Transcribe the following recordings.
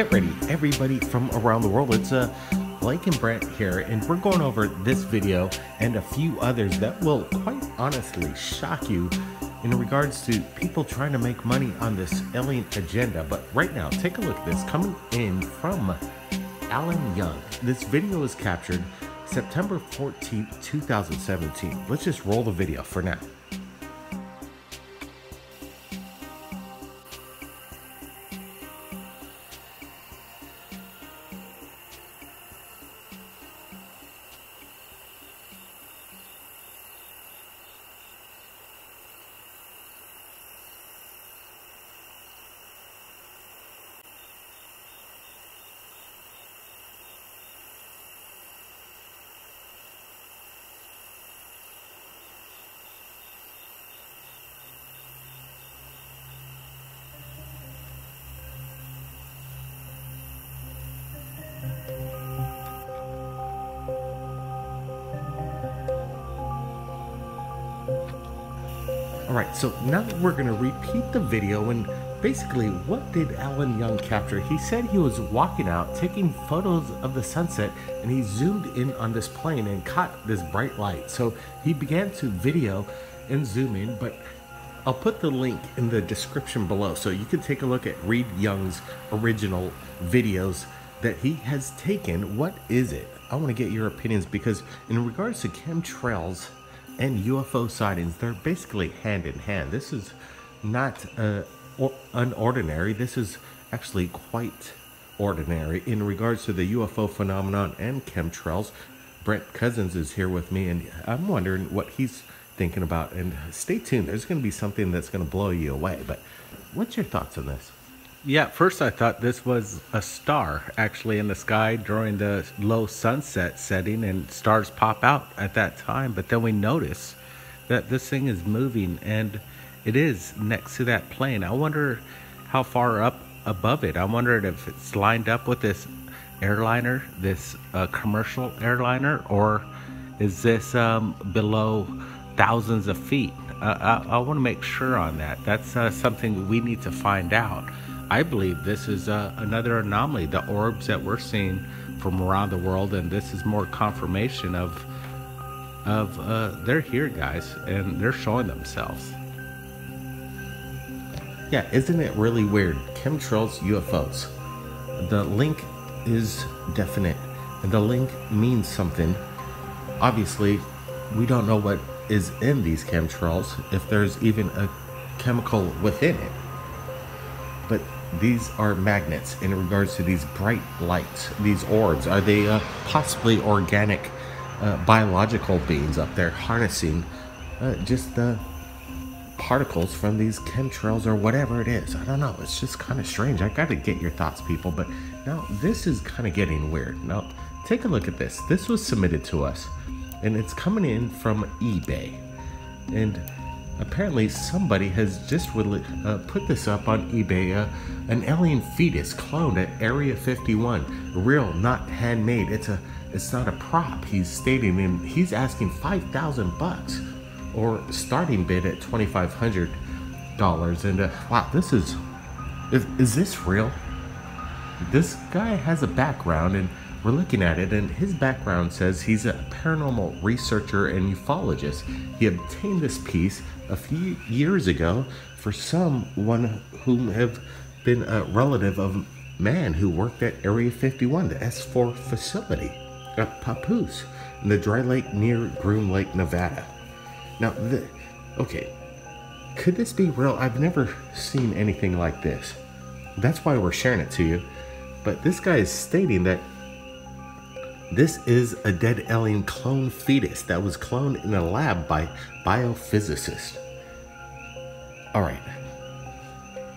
Get ready, everybody from around the world. It's uh, Blake and Brent here, and we're going over this video and a few others that will quite honestly shock you in regards to people trying to make money on this alien agenda. But right now, take a look at this coming in from Alan Young. This video is captured September 14, 2017. Let's just roll the video for now. All right, so now we're going to repeat the video and basically what did Alan Young capture? He said he was walking out taking photos of the sunset and he zoomed in on this plane and caught this bright light. So he began to video and zoom in, but I'll put the link in the description below so you can take a look at Reed Young's original videos that he has taken. What is it? I want to get your opinions because in regards to chemtrails, and UFO sightings, they're basically hand in hand. This is not uh, unordinary. This is actually quite ordinary in regards to the UFO phenomenon and chemtrails. Brent Cousins is here with me, and I'm wondering what he's thinking about. And stay tuned, there's going to be something that's going to blow you away. But what's your thoughts on this? Yeah, first I thought this was a star actually in the sky during the low sunset setting, and stars pop out at that time. But then we notice that this thing is moving and it is next to that plane. I wonder how far up above it. I wondered if it's lined up with this airliner, this uh, commercial airliner, or is this um, below thousands of feet? Uh, I, I want to make sure on that. That's uh, something we need to find out. I believe this is uh, another anomaly, the orbs that we're seeing from around the world, and this is more confirmation of of uh, they're here, guys, and they're showing themselves. Yeah, isn't it really weird? Chemtrails, UFOs. The link is definite, and the link means something. Obviously, we don't know what is in these chemtrails, if there's even a chemical within it. But these are magnets in regards to these bright lights, these orbs. Are they uh, possibly organic, uh, biological beings up there harnessing uh, just the particles from these chemtrails or whatever it is? I don't know. It's just kind of strange. I got to get your thoughts, people. But now this is kind of getting weird. Now, take a look at this. This was submitted to us, and it's coming in from eBay. And apparently somebody has just uh, put this up on eBay. Uh, an alien fetus cloned at Area 51, real, not handmade. It's a, it's not a prop. He's stating, and he's asking 5,000 bucks, or starting bid at 2,500 dollars. And uh, wow, this is, is, is this real? This guy has a background and we're looking at it, and his background says he's a paranormal researcher and ufologist. He obtained this piece a few years ago for someone who have been a relative of a man who worked at Area 51, the S4 facility at Papoose in the dry lake near Groom Lake, Nevada. Now, the, okay, could this be real? I've never seen anything like this. That's why we're sharing it to you. But this guy is stating that this is a dead alien clone fetus that was cloned in a lab by biophysicists. All right.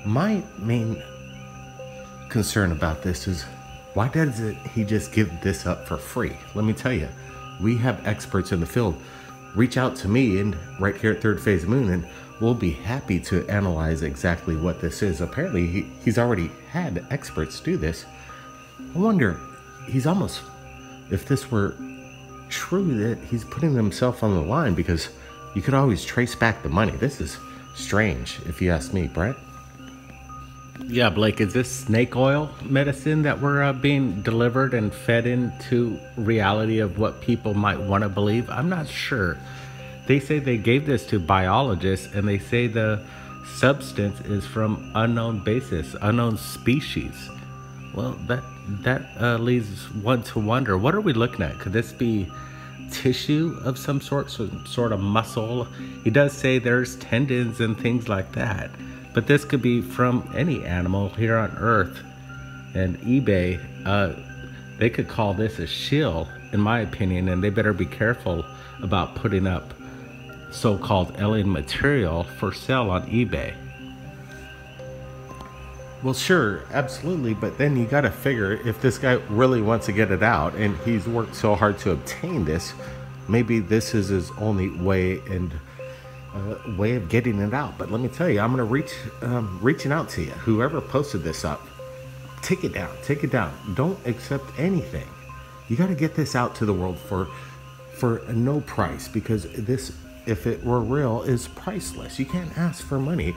My main concern about this is why does it he just give this up for free? Let me tell you, we have experts in the field. Reach out to me and right here at Third Phase Moon and we'll be happy to analyze exactly what this is. Apparently he, he's already had experts do this. I wonder, he's almost if this were true that he's putting himself on the line because you could always trace back the money. This is strange, if you ask me, Brett. Yeah, Blake, is this snake oil medicine that we're uh, being delivered and fed into reality of what people might want to believe? I'm not sure. They say they gave this to biologists and they say the substance is from unknown basis, unknown species. Well, that that uh, leads one to wonder, what are we looking at? Could this be tissue of some sort, some sort of muscle? He does say there's tendons and things like that. But this could be from any animal here on Earth. And eBay, uh, they could call this a shill, in my opinion, and they better be careful about putting up so called alien material for sale on eBay. Well, sure, absolutely, but then you got to figure if this guy really wants to get it out and he's worked so hard to obtain this, maybe this is his only way and uh, way of getting it out. But let me tell you, I'm gonna reach, um, reaching out to you. Whoever posted this up, take it down, take it down. Don't accept anything. You got to get this out to the world for, for no price because this, if it were real, is priceless. You can't ask for money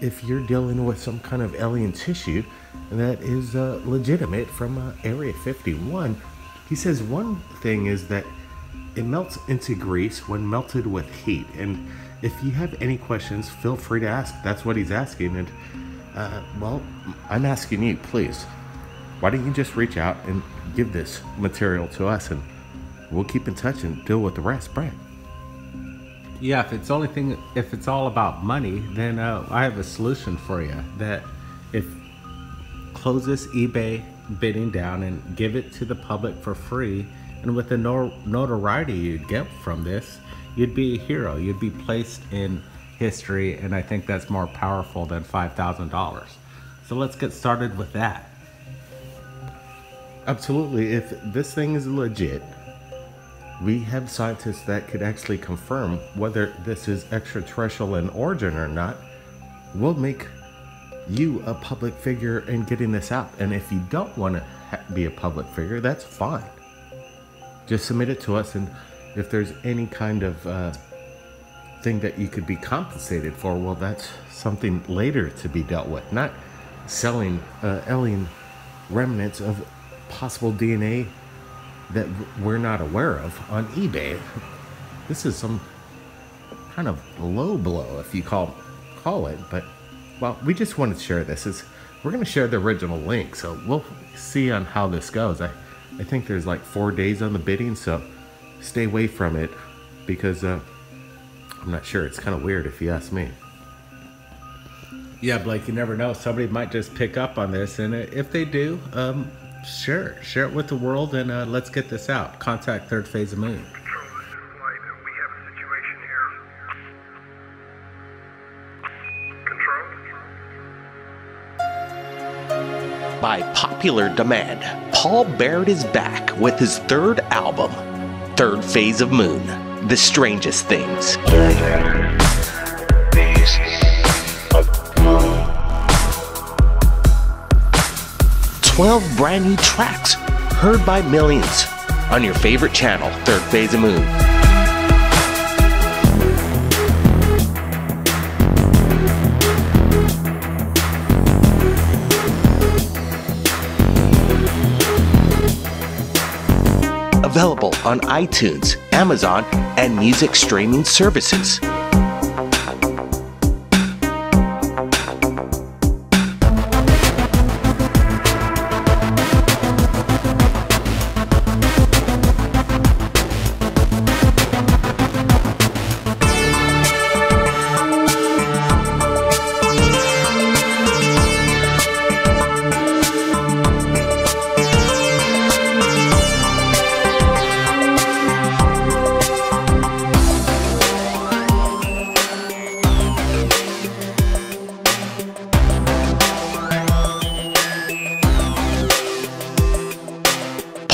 if you're dealing with some kind of alien tissue that is uh, legitimate from uh, Area 51. He says one thing is that it melts into grease when melted with heat, and if you have any questions, feel free to ask. That's what he's asking. And, uh, well, I'm asking you, please, why don't you just reach out and give this material to us and we'll keep in touch and deal with the rest, Brad. Yeah, if it's only thing, if it's all about money, then uh, I have a solution for you. That if close this eBay bidding down and give it to the public for free, and with the notoriety you'd get from this, you'd be a hero. You'd be placed in history, and I think that's more powerful than $5,000. So let's get started with that. Absolutely. If this thing is legit, we have scientists that could actually confirm whether this is extraterrestrial in origin or not. We'll make you a public figure in getting this out. And if you don't want to be a public figure, that's fine. Just submit it to us and if there's any kind of uh, thing that you could be compensated for, well, that's something later to be dealt with, not selling uh, alien remnants of possible DNA that we're not aware of on eBay. This is some kind of low blow, if you call call it. But well, we just wanted to share this. Is we're going to share the original link, so we'll see on how this goes. I I think there's like four days on the bidding, so stay away from it because uh, I'm not sure. It's kind of weird if you ask me. Yeah, Blake, you never know. Somebody might just pick up on this, and if they do, um, it. Share it with the world, and uh, let's get this out. Contact Third Phase of Moon. By popular demand, Paul Barrett is back with his third album, third phase of Moon, The Strangest Things. 12 brand new tracks heard by millions on your favorite channel, Third Phase of Moon. available on iTunes, Amazon, and music streaming services.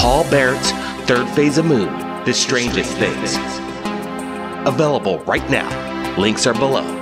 Paul Barrett's Third Phase of Moon, The Strangest Things. Available right now. Links are below.